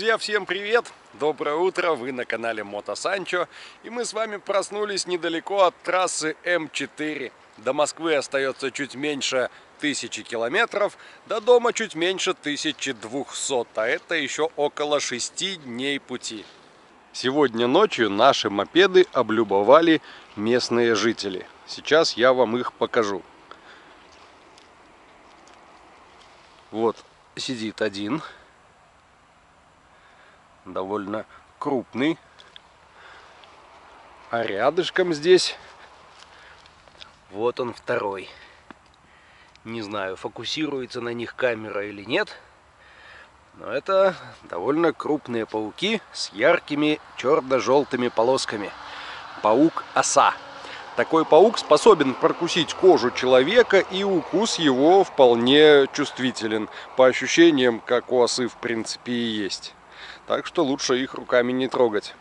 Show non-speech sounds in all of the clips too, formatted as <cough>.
Друзья, всем привет! Доброе утро! Вы на канале Мото Санчо. И мы с вами проснулись недалеко от трассы М4. До Москвы остается чуть меньше тысячи километров, до дома чуть меньше 1200, а это еще около 6 дней пути. Сегодня ночью наши мопеды облюбовали местные жители. Сейчас я вам их покажу. Вот сидит один довольно крупный. А рядышком здесь вот он второй. Не знаю, фокусируется на них камера или нет. Но это довольно крупные пауки с яркими черно-желтыми полосками. Паук-оса. Такой паук способен прокусить кожу человека, и укус его вполне чувствителен. По ощущениям, как у осы в принципе и есть. Так что лучше их руками не трогать.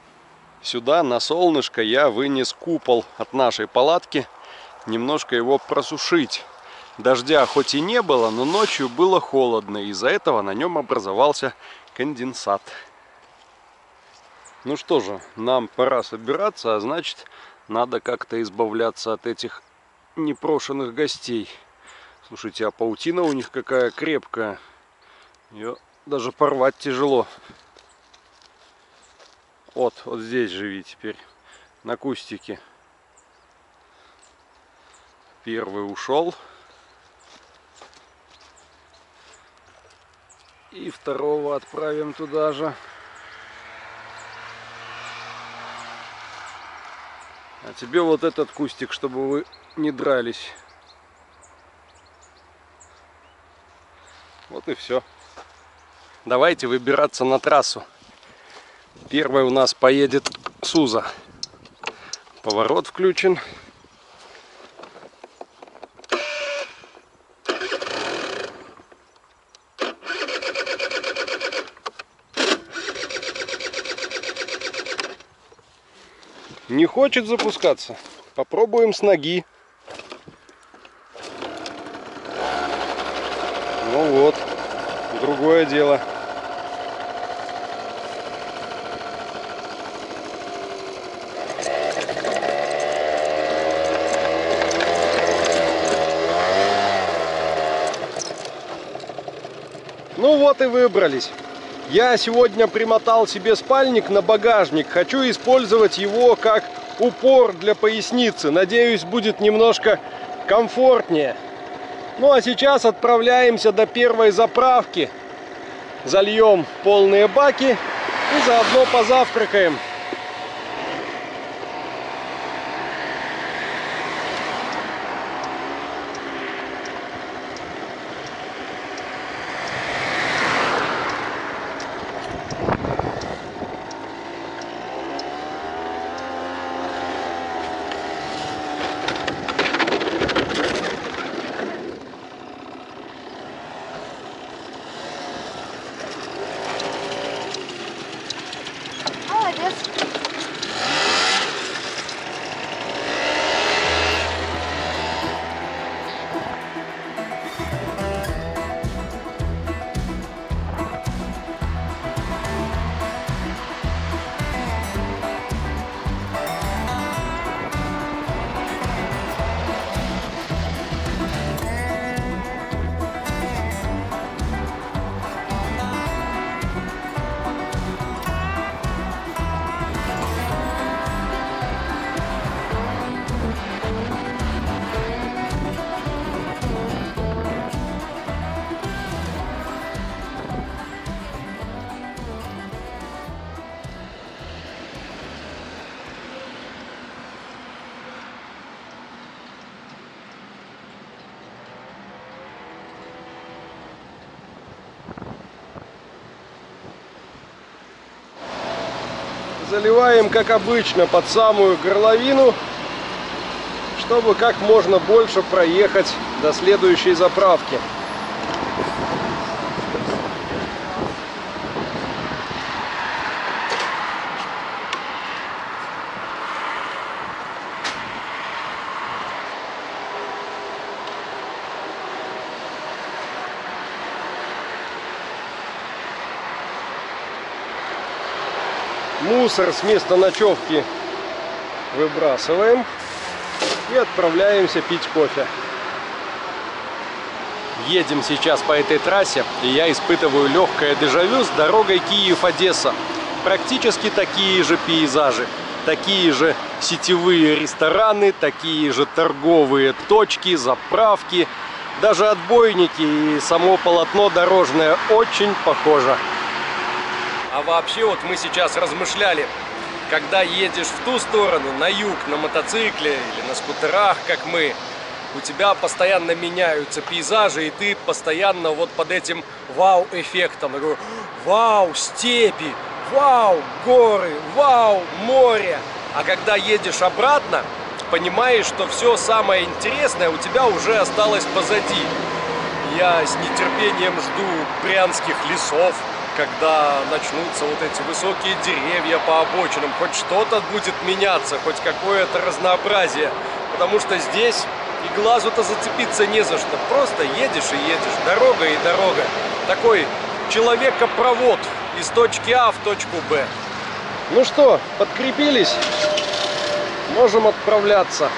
Сюда на солнышко я вынес купол от нашей палатки. Немножко его просушить. Дождя хоть и не было, но ночью было холодно. Из-за этого на нем образовался конденсат. Ну что же, нам пора собираться, а значит, надо как-то избавляться от этих непрошенных гостей. Слушайте, а паутина у них какая крепкая. Ее даже порвать тяжело. Вот, вот здесь живи теперь, на кустике. Первый ушел. И второго отправим туда же. А тебе вот этот кустик, чтобы вы не дрались. Вот и все. Давайте выбираться на трассу. Первой у нас поедет Суза. Поворот включен. Не хочет запускаться? Попробуем с ноги. Ну вот, другое дело. Ну вот и выбрались. Я сегодня примотал себе спальник на багажник. Хочу использовать его как упор для поясницы. Надеюсь, будет немножко комфортнее. Ну а сейчас отправляемся до первой заправки. Зальем полные баки и заодно позавтракаем. Заливаем как обычно под самую горловину чтобы как можно больше проехать до следующей заправки Мусор с места ночевки выбрасываем и отправляемся пить кофе. Едем сейчас по этой трассе, и я испытываю легкое дежавю с дорогой Киев-Одесса. Практически такие же пейзажи, такие же сетевые рестораны, такие же торговые точки, заправки, даже отбойники и само полотно дорожное очень похоже. А вообще вот мы сейчас размышляли, когда едешь в ту сторону, на юг, на мотоцикле или на скутерах, как мы, у тебя постоянно меняются пейзажи, и ты постоянно вот под этим вау-эффектом. Вау, степи, вау, горы, вау, море. А когда едешь обратно, понимаешь, что все самое интересное у тебя уже осталось позади. Я с нетерпением жду брянских лесов, когда начнутся вот эти высокие деревья по обочинам, хоть что-то будет меняться, хоть какое-то разнообразие. Потому что здесь и глазу-то зацепиться не за что. Просто едешь и едешь, дорога и дорога. Такой человекопровод из точки А в точку Б. Ну что, подкрепились? Можем отправляться.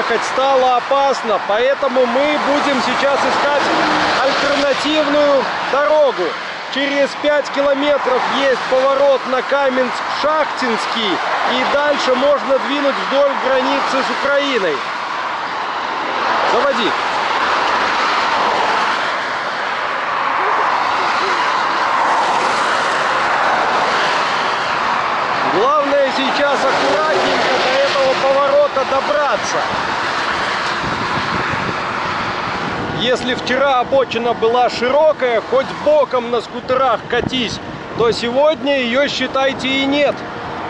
Ехать стало опасно. Поэтому мы будем сейчас искать альтернативную дорогу. Через 5 километров есть поворот на Каменск-Шахтинский. И дальше можно двинуть вдоль границы с Украиной. Заводи. Главное сейчас поворота добраться. Если вчера обочина была широкая, хоть боком на скутерах катись, то сегодня ее, считайте, и нет.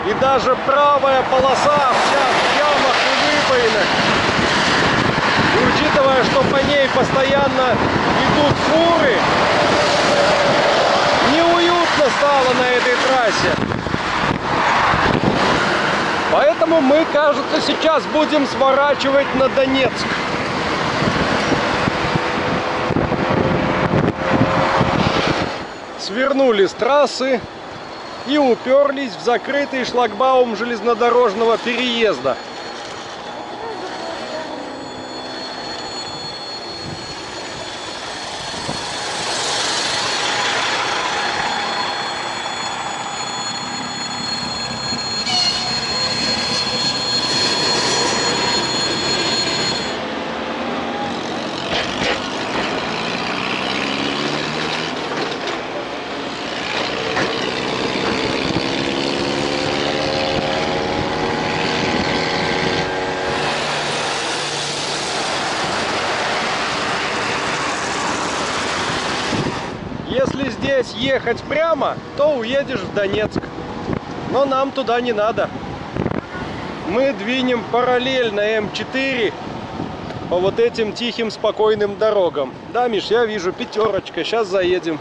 И даже правая полоса вся в ямах и выбоинах. И учитывая, что по ней постоянно идут фуры, неуютно стало на этой трассе. Поэтому мы, кажется, сейчас будем сворачивать на Донецк. Свернули с трассы и уперлись в закрытый шлагбаум железнодорожного переезда. Если здесь ехать прямо, то уедешь в Донецк. Но нам туда не надо. Мы двинем параллельно М4 по вот этим тихим, спокойным дорогам. Да, Миш, я вижу пятерочка. Сейчас заедем.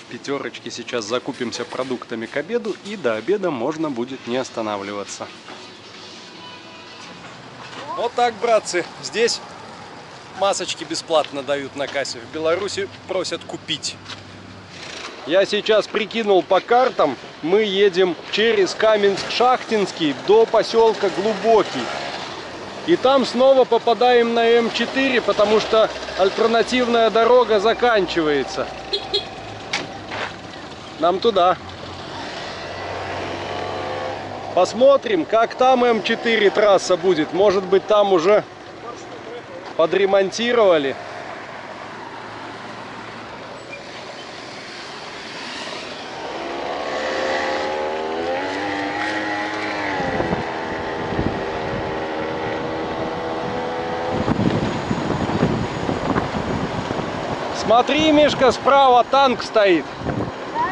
В пятерочке сейчас закупимся продуктами к обеду и до обеда можно будет не останавливаться. Вот так, братцы, здесь масочки бесплатно дают на кассе. В Беларуси просят купить. Я сейчас прикинул по картам, мы едем через Каменск-Шахтинский до поселка Глубокий. И там снова попадаем на М4, потому что альтернативная дорога заканчивается. Нам туда. Посмотрим, как там М4 трасса будет. Может быть, там уже подремонтировали. Смотри, Мишка, справа танк стоит. Да,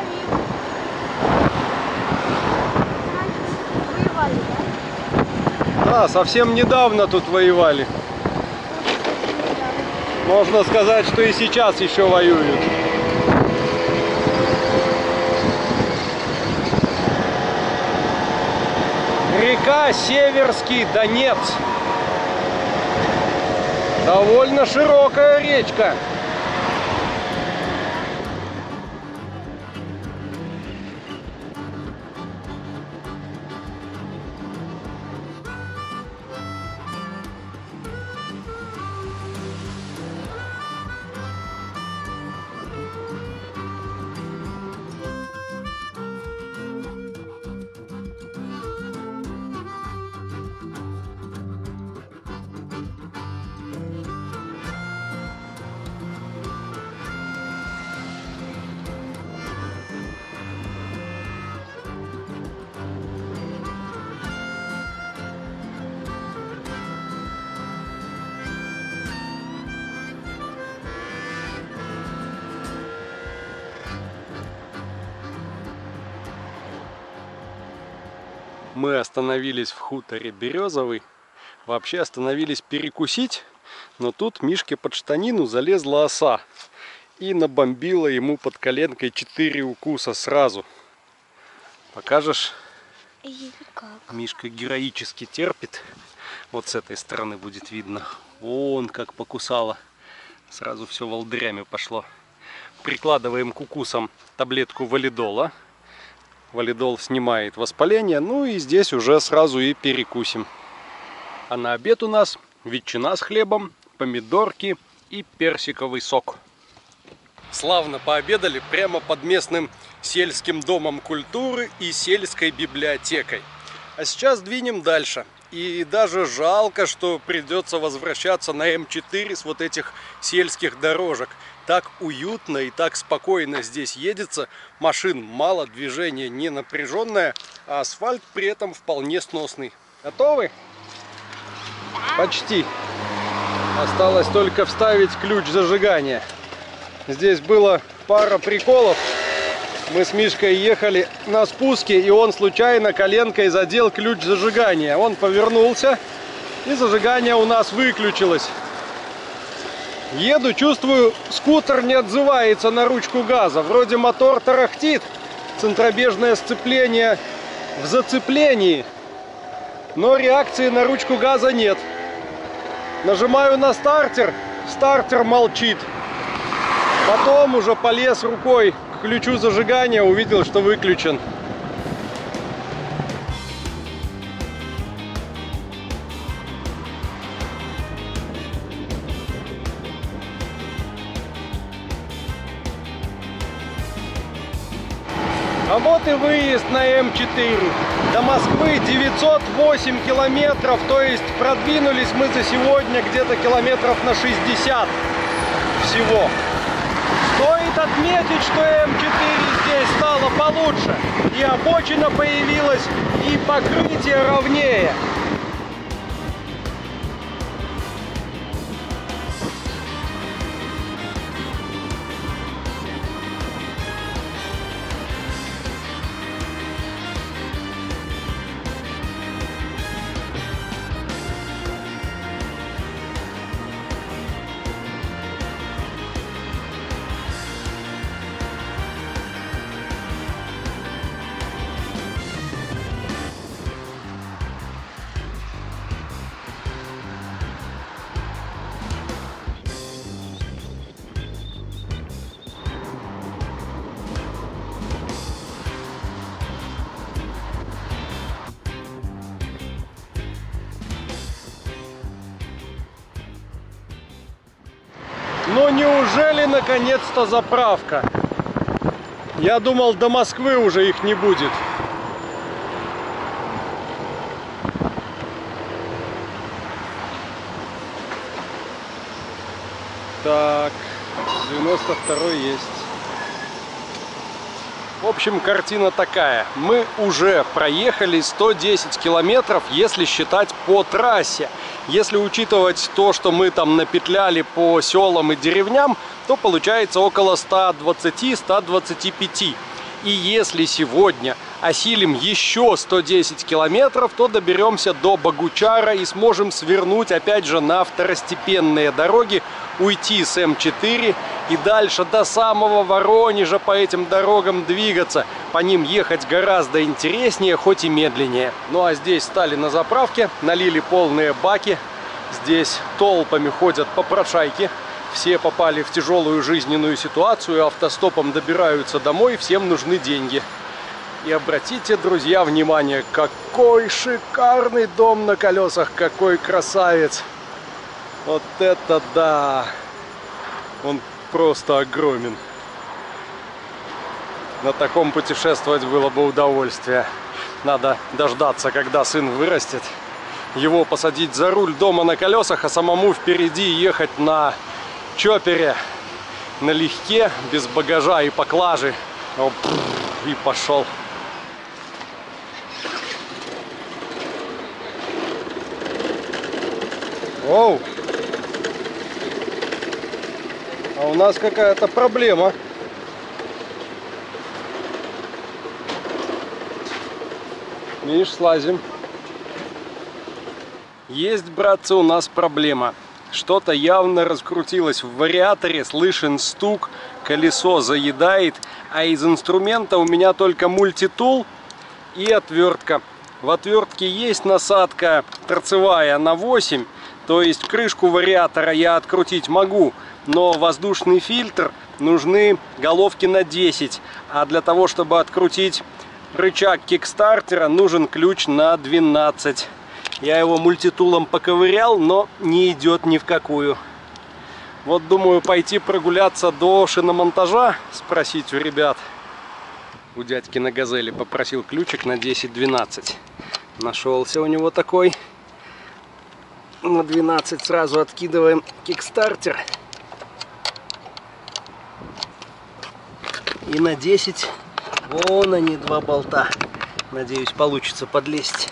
вижу. Значит, воевали, да? Совсем недавно тут воевали. Можно сказать, что и сейчас еще воюют. Река Северский Донец. Довольно широкая речка. Остановились в хуторе Березовый. Вообще остановились перекусить, но тут Мишке под штанину залезла оса и набомбила ему под коленкой четыре укуса сразу. Покажешь? И как? Мишка героически терпит. Вот с этой стороны будет видно. Вон как покусала. Сразу все волдырями пошло. Прикладываем к укусам таблетку валидола. Валидол снимает воспаление. Ну и здесь уже сразу и перекусим. А на обед у нас ветчина с хлебом, помидорки и персиковый сок. Славно пообедали прямо под местным сельским домом культуры и сельской библиотекой. А сейчас двинем дальше. И даже жалко, что придется возвращаться на М4 с вот этих сельских дорожек. Так уютно и так спокойно здесь едется. Машин мало, движение не напряженное, а асфальт при этом вполне сносный. Готовы? Почти. Осталось только вставить ключ зажигания. Здесь было пара приколов. Мы с Мишкой ехали на спуске, и он случайно коленкой задел ключ зажигания. Он повернулся, и зажигание у нас выключилось. Еду, чувствую, скутер не отзывается на ручку газа. Вроде мотор тарахтит, центробежное сцепление в зацеплении, но реакции на ручку газа нет. Нажимаю на стартер, стартер молчит. Потом уже полез рукой к ключу зажигания, увидел, что выключен. И выезд на М4. До Москвы 908 километров, то есть продвинулись мы за сегодня где-то километров на 60 всего. Стоит отметить, что М4 здесь стало получше. И обочина появилась, и покрытие ровнее. наконец-то заправка. Я думал, до Москвы уже их не будет. Так, 92 есть. В общем, картина такая. Мы уже проехали 110 километров, если считать по трассе. Если учитывать то, что мы там напетляли по селам и деревням, то получается около 120-125. И если сегодня осилим еще 110 километров, то доберемся до Богучара и сможем свернуть опять же на второстепенные дороги, уйти с М4 и дальше до самого Воронежа по этим дорогам двигаться. По ним ехать гораздо интереснее, хоть и медленнее. Ну а здесь стали на заправке, налили полные баки. Здесь толпами ходят попрошайки. Все попали в тяжелую жизненную ситуацию, автостопом добираются домой, всем нужны деньги. И обратите, друзья, внимание, какой шикарный дом на колесах, какой красавец. Вот это да! Он просто огромен. На таком путешествовать было бы удовольствие. Надо дождаться, когда сын вырастет. Его посадить за руль дома на колесах, а самому впереди ехать на чопере налегке, без багажа и поклажи. И пошел. Оу! А у нас какая-то проблема. Видишь, слазим. Есть, братцы, у нас проблема. Что-то явно раскрутилось в вариаторе, слышен стук, колесо заедает, а из инструмента у меня только мультитул и отвертка. В отвертке есть насадка торцевая на 8, то есть крышку вариатора я открутить могу, но воздушный фильтр нужны головки на 10, а для того, чтобы открутить рычаг кикстартера, нужен ключ на 12. Я его мультитулом поковырял, но не идет ни в какую. Вот думаю пойти прогуляться до шиномонтажа, спросить у ребят. У дядьки на газели попросил ключик на 10-12. Нашелся у него такой. На 12 сразу откидываем кикстартер. И на 10 вон они два болта. Надеюсь получится подлезть.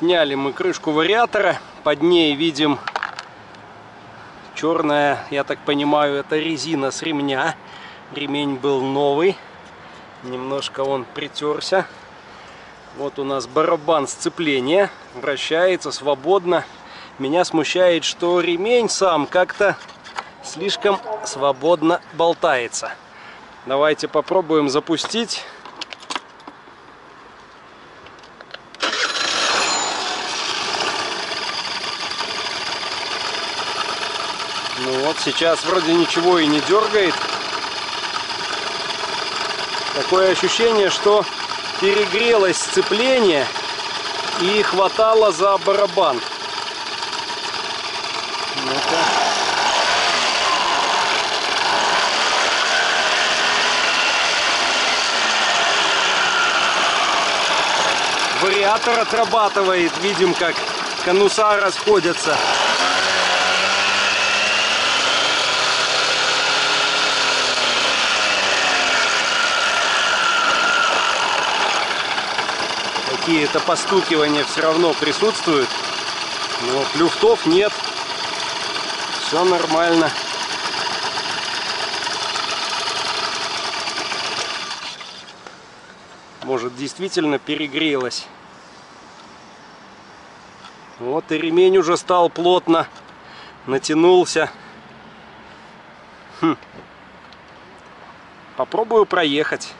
Сняли мы крышку вариатора. Под ней видим черная, я так понимаю, это резина с ремня. Ремень был новый. Немножко он притерся. Вот у нас барабан сцепления. Вращается свободно. Меня смущает, что ремень сам как-то слишком свободно болтается. Давайте попробуем запустить. Вот, сейчас вроде ничего и не дергает. Такое ощущение, что перегрелось сцепление и хватало за барабан. Вариатор отрабатывает, видим, как конуса расходятся. Какие-то постукивания все равно присутствуют. Но люфтов нет. Все нормально. Может действительно перегрелась. Вот и ремень уже стал плотно. Натянулся. Хм. Попробую проехать.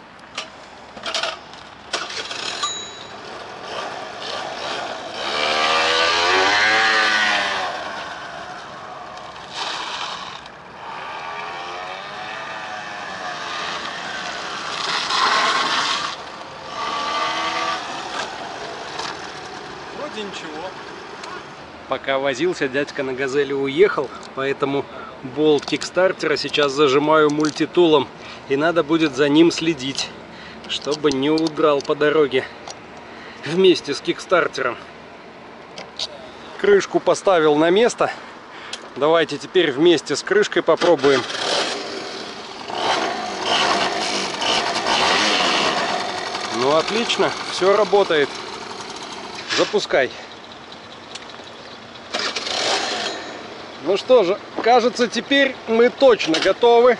Вроде ничего. Пока возился, дядька на газели уехал, поэтому болт кикстартера сейчас зажимаю мультитулом. И надо будет за ним следить, чтобы не удрал по дороге вместе с кикстартером. Крышку поставил на место. Давайте теперь вместе с крышкой попробуем. Ну отлично, все работает. Запускай. Ну что же, кажется, теперь мы точно готовы.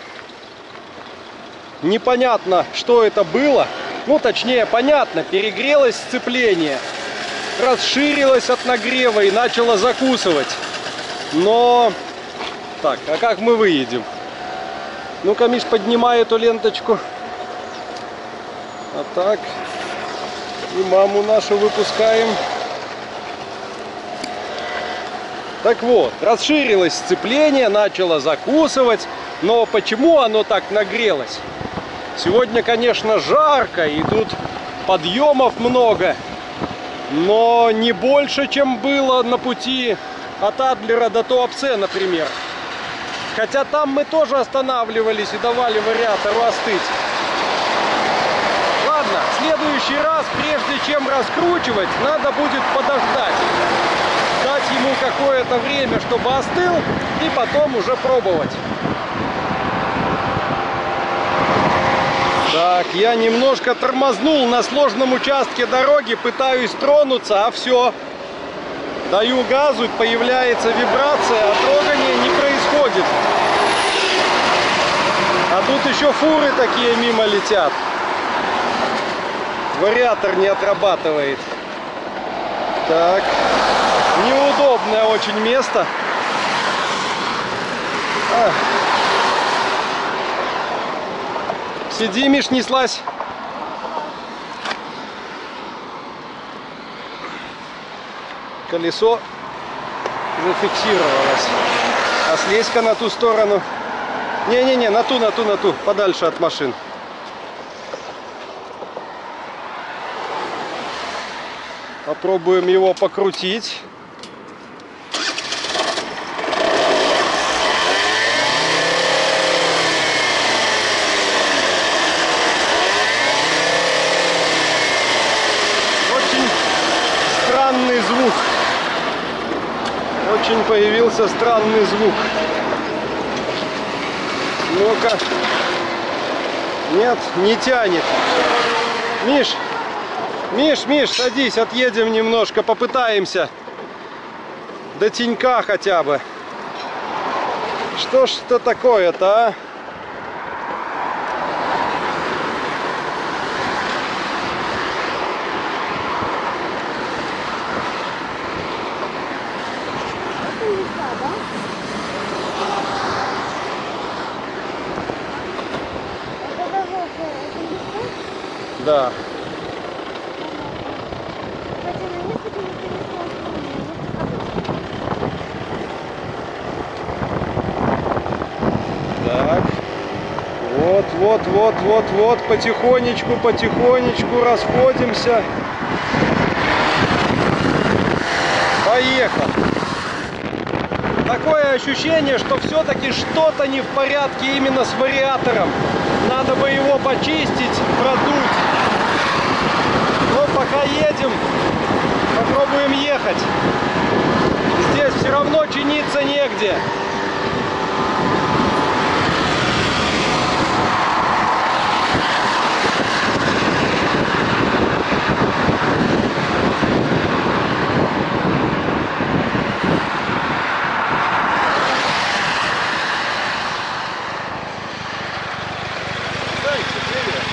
Непонятно, что это было. Ну, точнее, понятно, перегрелось сцепление, расширилось от нагрева и начало закусывать. Но... Так, а как мы выедем? Ну-ка, Миш, поднимай эту ленточку. А так. И маму нашу выпускаем. Так вот, расширилось сцепление, начало закусывать. Но почему оно так нагрелось? Сегодня, конечно, жарко, и тут подъемов много. Но не больше, чем было на пути от Адлера до Туапсе, например. Хотя там мы тоже останавливались и давали вариатору остыть. Ладно, в следующий раз, прежде чем раскручивать, надо будет подождать. Ему какое-то время, чтобы остыл, и потом уже пробовать. Так, я немножко тормознул на сложном участке дороги, пытаюсь тронуться, а все. Даю газу, появляется вибрация, а трогание не происходит. А тут еще фуры такие мимо летят. Вариатор не отрабатывает. Так. Неудобное очень место. Сиди, Миш, неслась. Колесо зафиксировалось. А слезь-ка на ту сторону. Не-не-не, на ту, на ту, на ту. Подальше от машин. Попробуем его покрутить. Очень странный звук. Очень появился странный звук. Ну-ка. Нет, не тянет. Миш, Миш, Миш, садись, отъедем немножко, попытаемся. До тенька хотя бы. Что ж это такое-то, а? Это лиса, да? Это дорога, это лиса? Да. Так. Вот, вот, вот, вот, вот, потихонечку, потихонечку расходимся. Поехал. Такое ощущение, что все-таки что-то не в порядке именно с вариатором. Надо бы его почистить, продуть. Пока едем, попробуем ехать. Здесь все равно чиниться негде.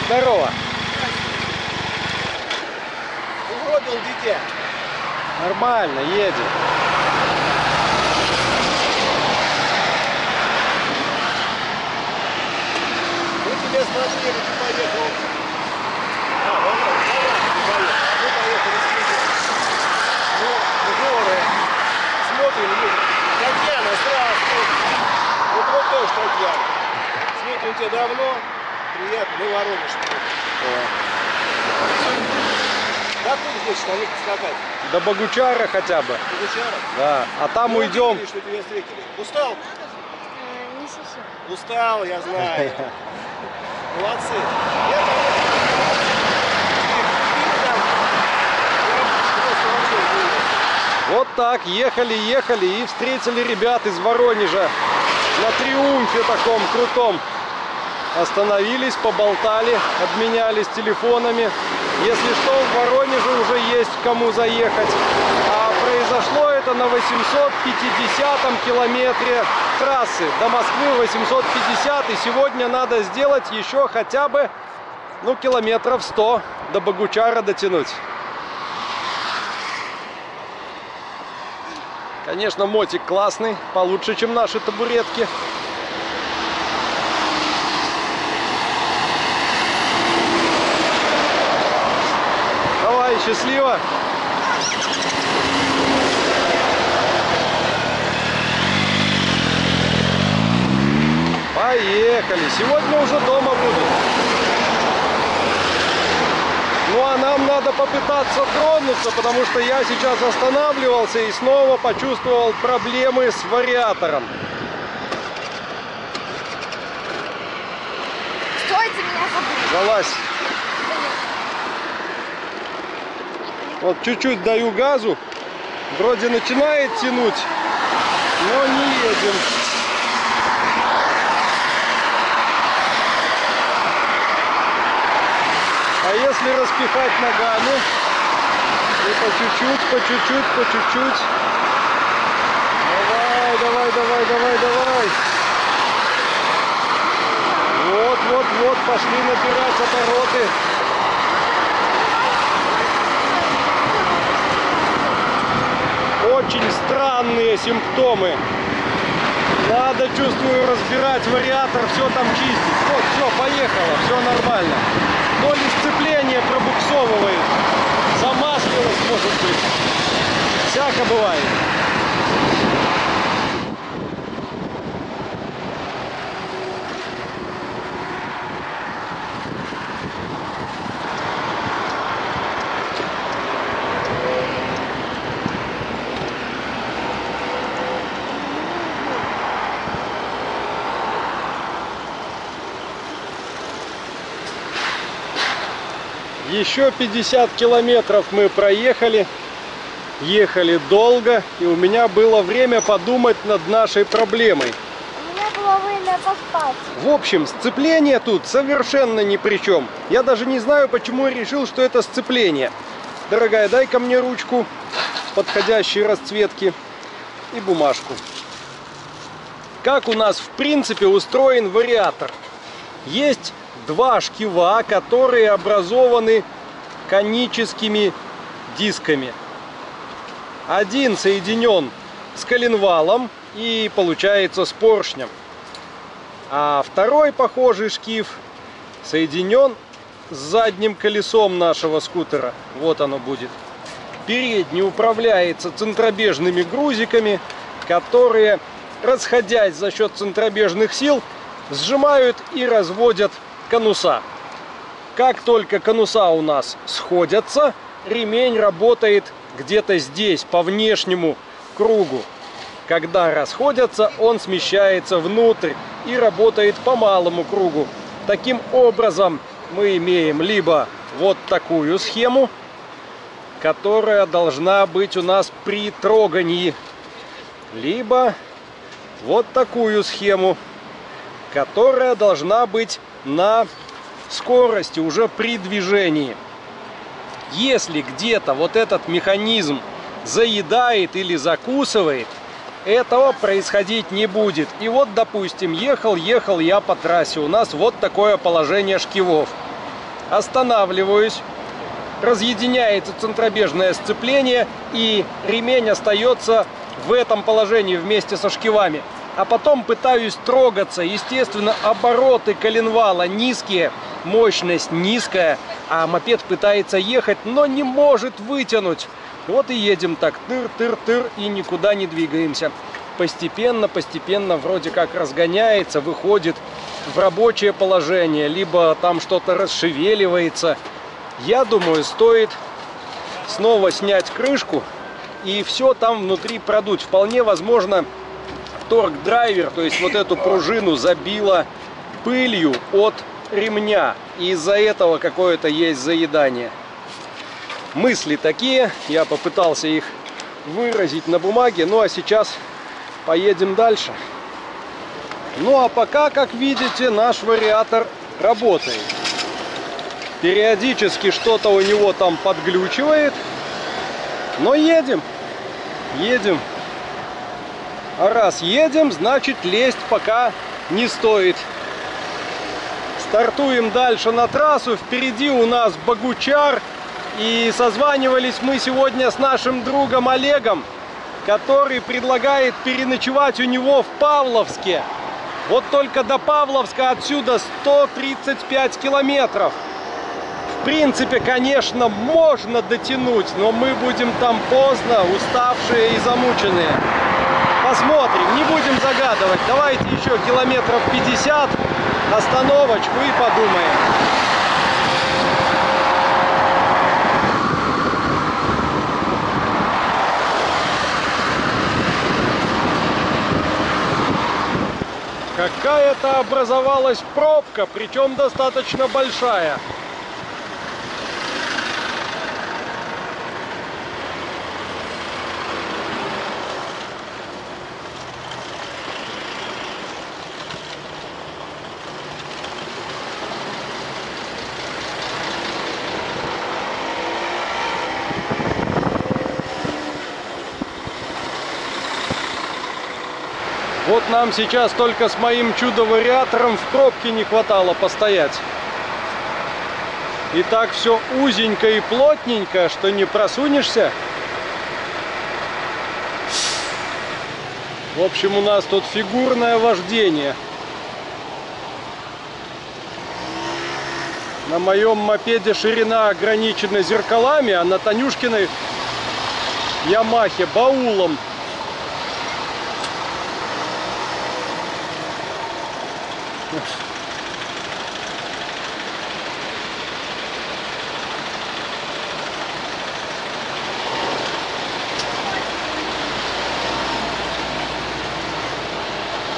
Здорово. Угодил дитя. Нормально, едем. Мы тебе смотрели, ты поехал. А, вон он, вон ты поехал. А мы поехали с ним. Ну, в горы. Смотрим, ну, Татьяна, здравствуй. Вот вот тоже Татьяна. Смотрим тебя давно. Приятно. Мы Воронеж. Да куда хочешь на них скакать? До Богучара хотя бы. Богучара? Да. А там Ну, уйдем. видели, что тебя встретили. Устал? А, не совсем. Устал, я знаю. <laughs> Молодцы. Я Вот так, ехали, ехали и встретили ребят из Воронежа на триумфе таком крутом. Остановились, поболтали, обменялись телефонами. Если что, в Воронеже уже есть кому заехать. А произошло это на 850 километре трассы. До Москвы 850. И сегодня надо сделать еще хотя бы, ну, километров 100 до Богучара дотянуть. Конечно, мотик классный, получше, чем наши табуретки. Давай, счастливо! Поехали! Сегодня уже дома буду. Ну а нам надо попытаться тронуться, потому что я сейчас останавливался и снова почувствовал проблемы с вариатором. Стойте, меня забыли. Залазь. Вот чуть-чуть даю газу. Вроде начинает тянуть, но не едем. А если распихать ногами, и по чуть-чуть, по чуть-чуть, по чуть-чуть. Давай, давай, давай, давай, давай. Вот, вот, вот, пошли набирать обороты. Очень странные симптомы. Надо, чувствую, разбирать вариатор, все там чистить. Вот, все, поехало, все нормально. То ли сцепление пробуксовывает, замаслилось, может быть. Всяко бывает. Еще 50 километров мы проехали. Ехали долго, и у меня было время подумать над нашей проблемой. У меня было время поспать. В общем, сцепление тут совершенно ни при чем. Я даже не знаю, почему я решил, что это сцепление. Дорогая, дай ко мне ручку подходящей расцветки и бумажку. Как у нас в принципе устроен вариатор? Есть два шкива, которые образованы коническими дисками. Один соединен с коленвалом и получается с поршнем. А второй похожий шкив соединен с задним колесом нашего скутера. Вот оно будет. Передний управляется центробежными грузиками, которые, расходясь за счет центробежных сил, сжимают и разводят конуса. Как только конуса у нас сходятся, ремень работает где-то здесь, по внешнему кругу. Когда расходятся, он смещается внутрь и работает по малому кругу. Таким образом, мы имеем либо вот такую схему, которая должна быть у нас при трогании, либо вот такую схему, которая должна быть на скорости уже при движении. Если где-то вот этот механизм заедает или закусывает, этого происходить не будет. И вот, допустим, ехал, ехал я по трассе, у нас вот такое положение шкивов. Останавливаюсь, разъединяется центробежное сцепление, и ремень остается в этом положении вместе со шкивами. А потом пытаюсь трогаться. Естественно, обороты коленвала низкие, мощность низкая, а мопед пытается ехать, но не может вытянуть. Вот и едем так, тыр-тыр-тыр, и никуда не двигаемся. Постепенно, постепенно вроде как разгоняется, выходит в рабочее положение, либо там что-то расшевеливается. Я думаю, стоит снова снять крышку и все там внутри продуть. Вполне возможно, торг-драйвер, то есть вот эту пружину забило пылью от ремня. И из-за этого какое-то есть заедание. Мысли такие, я попытался их выразить на бумаге, ну а сейчас поедем дальше. Ну а пока, как видите, наш вариатор работает. Периодически что-то у него там подглючивает. Но едем. Едем. А раз едем, значит лезть пока не стоит. Стартуем дальше на трассу. Впереди у нас Богучар. И созванивались мы сегодня с нашим другом Олегом, который предлагает переночевать у него в Павловске. Вот только до Павловска отсюда 135 километров. В принципе, конечно, можно дотянуть, но мы будем там поздно, уставшие и замученные. Посмотрим, не будем загадывать. Давайте еще километров 50, остановочку и подумаем. Какая-то образовалась пробка, причем достаточно большая. Вот нам сейчас только с моим чудо-вариатором в пробке не хватало постоять. И так все узенько и плотненько, что не просунешься. В общем, у нас тут фигурное вождение. На моем мопеде ширина ограничена зеркалами, а на Танюшкиной Ямахе баулом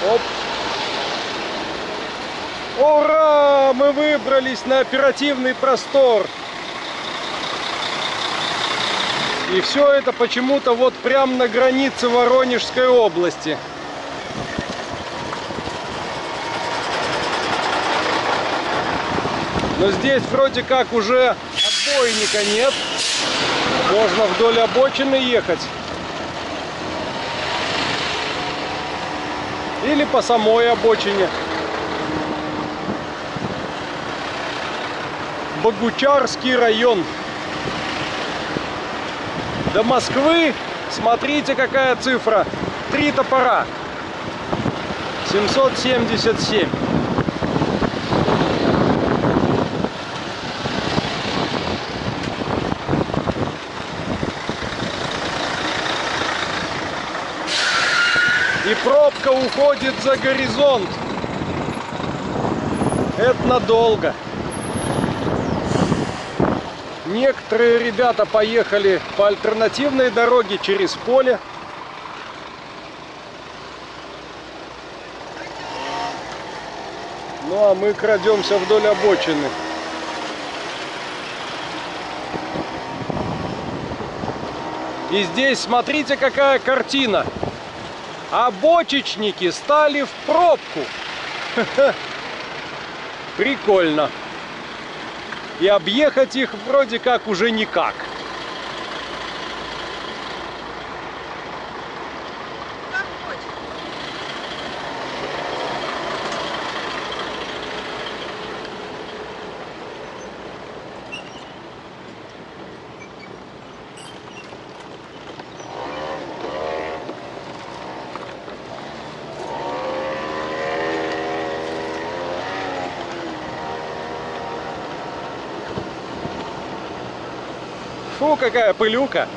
Оп. Ура! Мы выбрались на оперативный простор. И все это почему-то вот прямо на границе Воронежской области. Но здесь вроде как уже отбойника нет. Можно вдоль обочины ехать. Или по самой обочине. Богучарский район. До Москвы, смотрите какая цифра. Три топора. 777. И пробка уходит за горизонт. Это надолго. Некоторые ребята поехали по альтернативной дороге через поле. Ну а мы крадемся вдоль обочины. И здесь смотрите какая картина. Обочечники стали в пробку. <laughs> Прикольно. И объехать их вроде как уже никак. Фу, какая пылюка.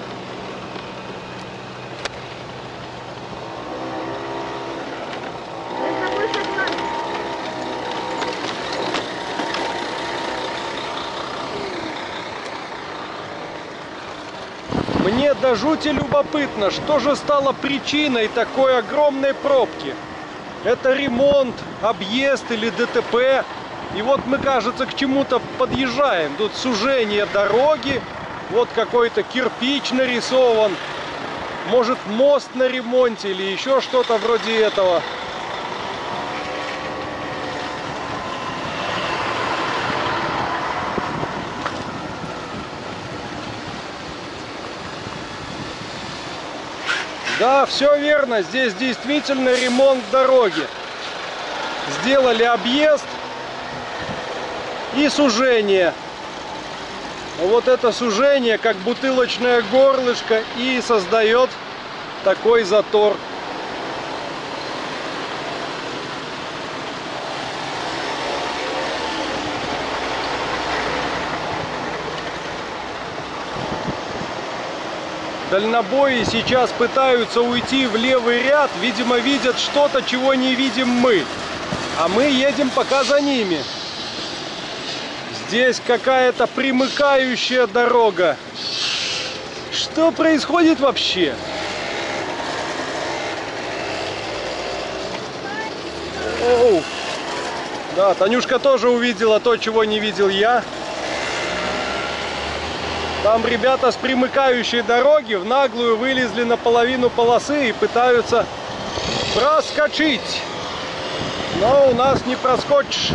мне до жути любопытно, что же стало причиной такой огромной пробки. Это ремонт, объезд или ДТП. И вот мы, кажется, к чему-то подъезжаем. Тут сужение дороги, вот какой-то кирпич нарисован. Может мост на ремонте или еще что-то вроде этого. Да, все верно. Здесь действительно ремонт дороги. Сделали объезд и сужение. Вот это сужение, как бутылочное горлышко, и создает такой затор. Дальнобои сейчас пытаются уйти в левый ряд, видимо, видят что-то, чего не видим мы. А мы едем пока за ними. Здесь какая-то примыкающая дорога. Что происходит вообще? Оу. Да, Танюшка тоже увидела то, чего не видел я. Там ребята с примыкающей дороги в наглую вылезли на половину полосы и пытаются проскочить. Но у нас не проскочишь.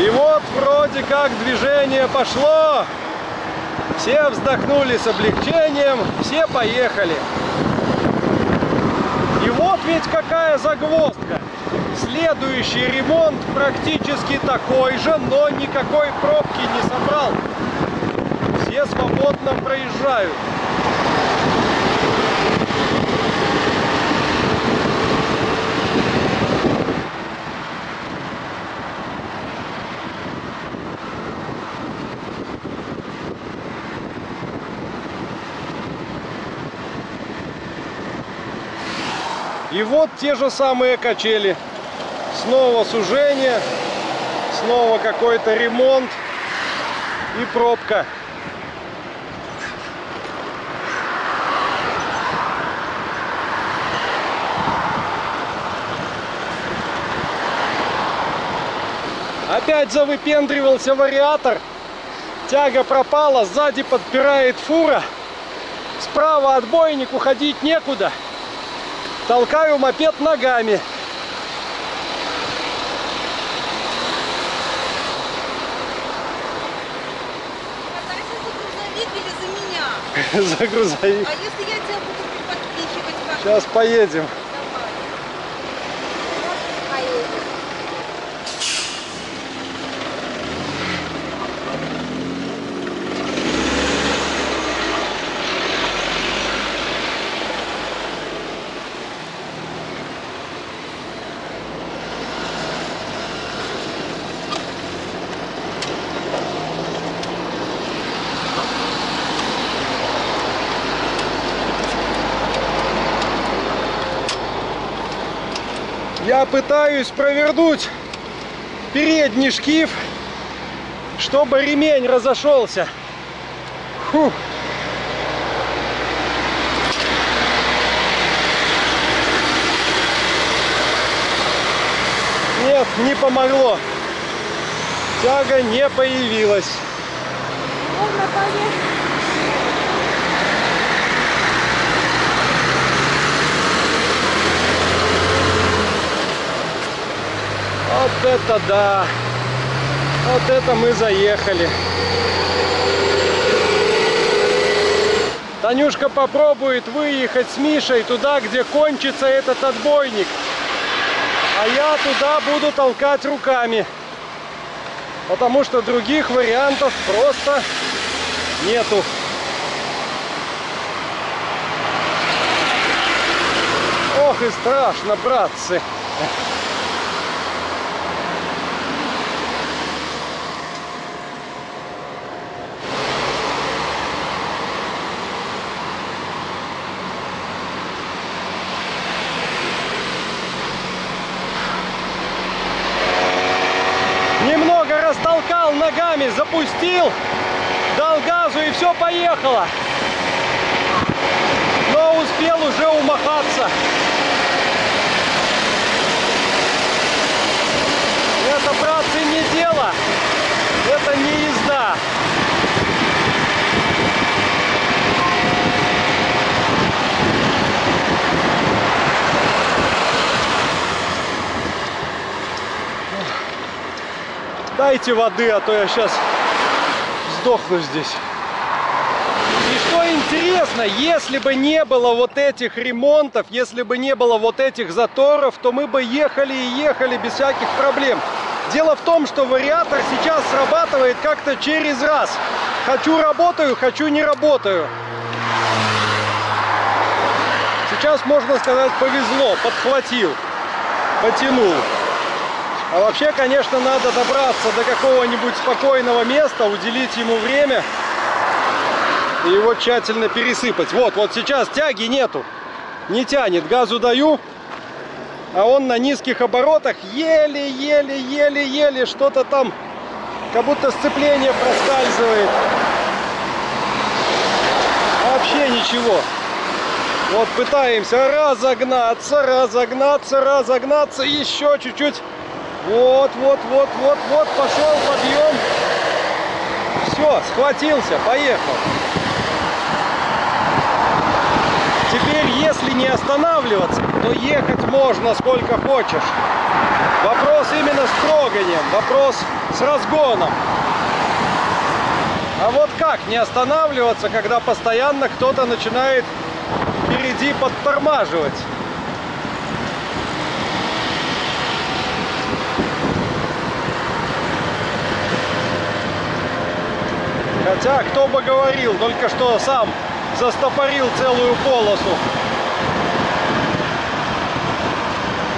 И вот вроде как движение пошло. Все вздохнули с облегчением, все поехали. И вот ведь какая загвоздка. Следующий ремонт практически такой же, но никакой пробки не собрал. Все свободно проезжают. И вот те же самые качели. Снова сужение, снова какой-то ремонт и пробка. Опять завыпендривался вариатор. Тяга пропала, сзади подпирает фура. Справа отбойник, уходить некуда. Толкаю мопед ногами. За грузовик или за меня? <laughs> За грузовик. А если я тебя буду подпихивать? Сейчас поедем. Давай. Поедем. Я пытаюсь провернуть передний шкив, чтобы ремень разошелся. Фух. Нет, не помогло. Тяга не появилась. Поехали. Вот это да! Вот это мы заехали. Танюшка попробует выехать с Мишей туда, где кончится этот отбойник. А я туда буду толкать руками. Потому что других вариантов просто нету. Ох и страшно, братцы. Ногами, запустил, дал газу и все поехало. Но успел уже умахаться. Это, братцы, не дело. Это не езда. Дайте воды, а то я сейчас сдохну здесь. И что интересно, если бы не было вот этих ремонтов, если бы не было вот этих заторов, то мы бы ехали и ехали без всяких проблем. Дело в том, что вариатор сейчас срабатывает как-то через раз. Хочу работаю, хочу не работаю. Сейчас, можно сказать, повезло, подхватил, потянул. А вообще, конечно, надо добраться до какого-нибудь спокойного места, уделить ему время и его тщательно пересыпать. Вот, вот сейчас тяги нету, не тянет, газу даю, а он на низких оборотах еле-еле-еле-еле что-то там, как будто сцепление проскальзывает. Вообще ничего. Вот пытаемся разогнаться, разогнаться, разогнаться, еще чуть-чуть. Вот, вот, вот, вот, вот, пошел подъем. Все, схватился, поехал. Теперь, если не останавливаться, то ехать можно сколько хочешь. Вопрос именно с троганием, вопрос с разгоном. А вот как не останавливаться, когда постоянно кто-то начинает впереди подтормаживать? Хотя, кто бы говорил, только что сам застопорил целую полосу.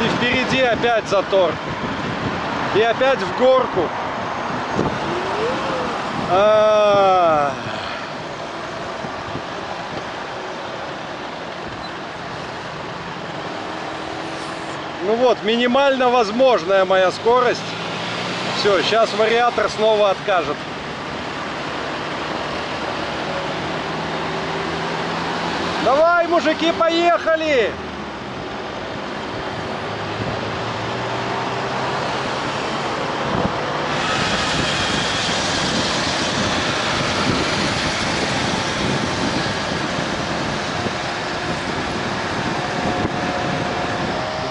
И впереди опять затор. И опять в горку. А -а -а. Ну вот, минимально возможная моя скорость. Все, сейчас вариатор снова откажет. Давай, мужики, поехали!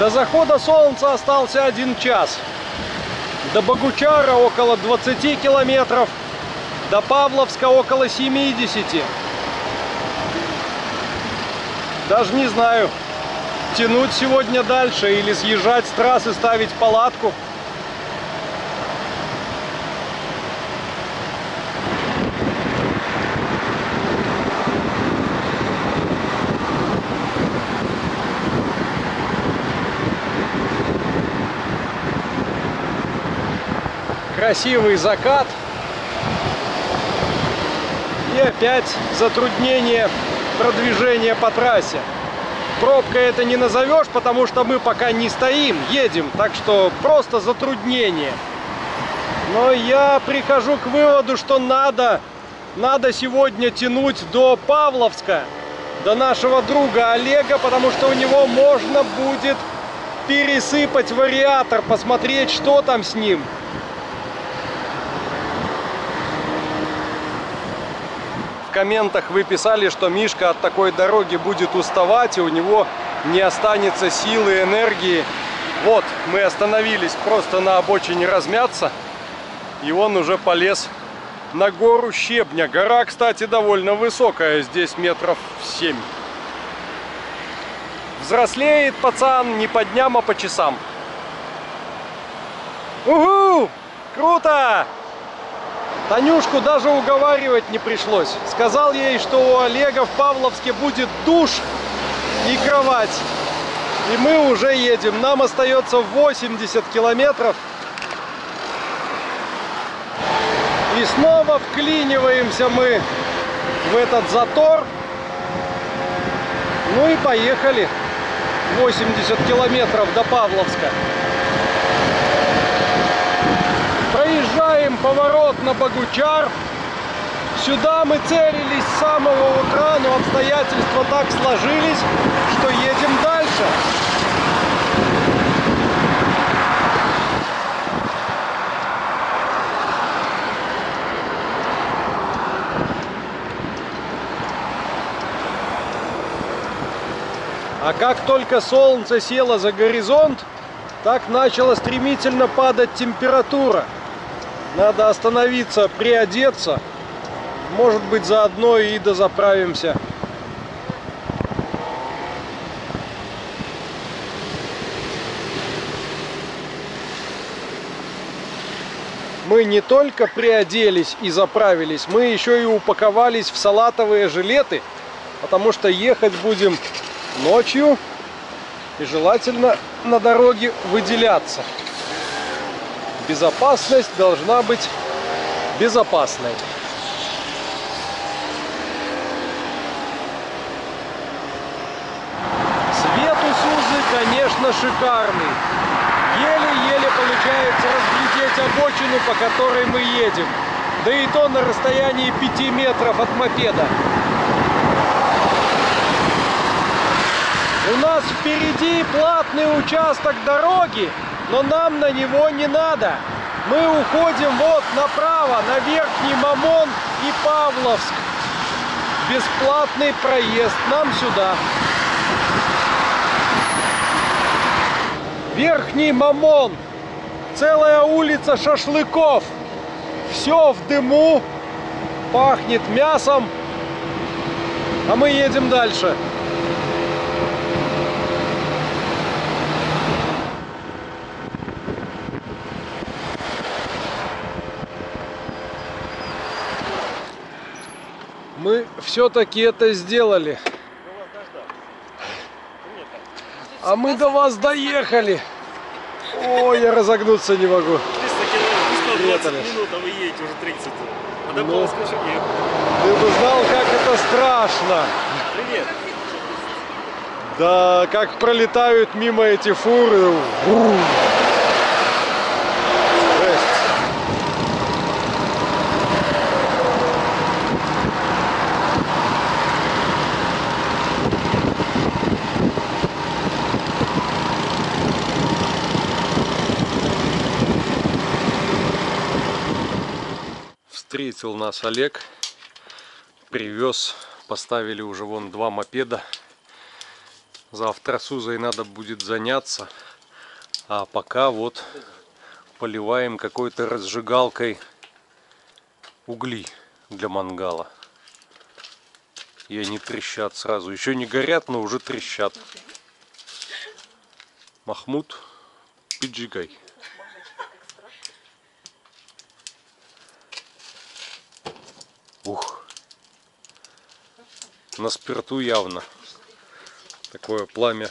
До захода солнца остался один час. До Богучара около 20 километров. До Павловска около 70. Даже не знаю, тянуть сегодня дальше или съезжать с трассы, ставить палатку. Красивый закат. И опять затруднение продвижения по трассе. Пробка это не назовешь, потому что мы пока не стоим, едем, так что просто затруднение. Но я прихожу к выводу, что надо, надо сегодня тянуть до Павловска, до нашего друга Олега, потому что у него можно будет пересыпать вариатор, посмотреть, что там с ним. В комментах вы писали, что Мишка от такой дороги будет уставать, и у него не останется силы и энергии. Вот, мы остановились просто на обочине размяться, и он уже полез на гору щебня. Гора, кстати, довольно высокая, здесь метров 7. Взрослеет пацан не по дням, а по часам. Угу! Круто! Танюшку даже уговаривать не пришлось. Сказал ей, что у Олега в Павловске будет душ и кровать. И мы уже едем. Нам остается 80 километров. И снова вклиниваемся мы в этот затор. Ну и поехали. 80 километров до Павловска. Поворот на Богучар. Сюда мы целились с самого утра, но обстоятельства так сложились, что едем дальше. А как только солнце село за горизонт, так начала стремительно падать температура. Надо остановиться, приодеться. Может быть, заодно и дозаправимся. Мы не только приоделись и заправились, мы еще и упаковались в салатовые жилеты, потому что ехать будем ночью и желательно на дороге выделяться. Безопасность должна быть безопасной. Свет у Сузы, конечно, шикарный. Еле-еле получается разглядеть обочину, по которой мы едем. Да и то на расстоянии 5 метров от мопеда. У нас впереди платный участок дороги, но нам на него не надо. Мы уходим вот направо, на Верхний Мамон и Павловск. Бесплатный проезд нам сюда. Верхний Мамон. Целая улица шашлыков. Все в дыму, пахнет мясом. А мы едем дальше. Мы все-таки это сделали. А мы до вас доехали. Ой, я разогнуться не могу. 300 километров, 120 Приехали. минут, а вы едете уже 30. А до Ну. Полоцка еще нет. Ты бы знал, как это страшно. Привет. Да, как пролетают мимо эти фуры. Встретил нас Олег, привез, поставили уже вон два мопеда. Завтра Сузой надо будет заняться. А пока вот поливаем какой-то разжигалкой угли для мангала. И они трещат сразу. Еще не горят, но уже трещат. Махмуд, поджигай. Ух. На спирту явно. Такое пламя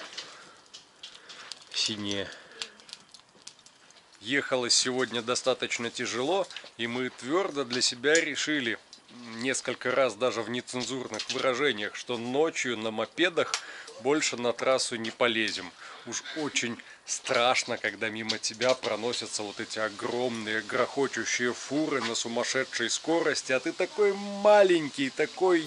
синее. Ехалось сегодня достаточно тяжело, и мы твердо для себя решили, несколько раз даже в нецензурных выражениях, что ночью на мопедах больше на трассу не полезем. Уж очень страшно, когда мимо тебя проносятся вот эти огромные грохочущие фуры на сумасшедшей скорости, а ты такой маленький, такой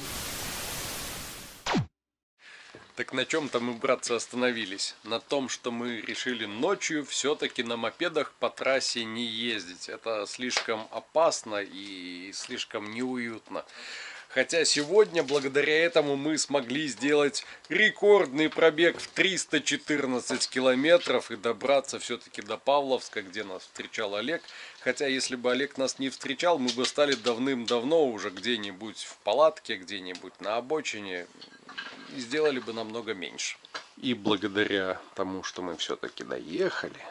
так на чем-то мы, братцы, остановились? На том, что мы решили ночью все-таки на мопедах по трассе не ездить. Это слишком опасно и слишком неуютно. Хотя сегодня, благодаря этому, мы смогли сделать рекордный пробег в 314 километров и добраться все-таки до Павловска, где нас встречал Олег. Хотя, если бы Олег нас не встречал, мы бы стали давным-давно уже где-нибудь в палатке, где-нибудь на обочине и сделали бы намного меньше. И благодаря тому, что мы все-таки доехали,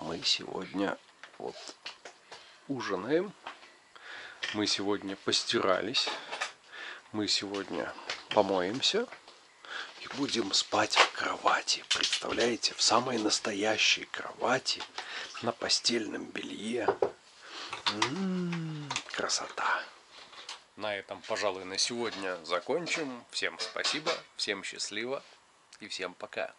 мы сегодня вот ужинаем. Мы сегодня постирались. Мы сегодня помоемся и будем спать в кровати. Представляете, в самой настоящей кровати, на постельном белье. М-м, красота. На этом, пожалуй, на сегодня закончим. Всем спасибо, всем счастливо и всем пока.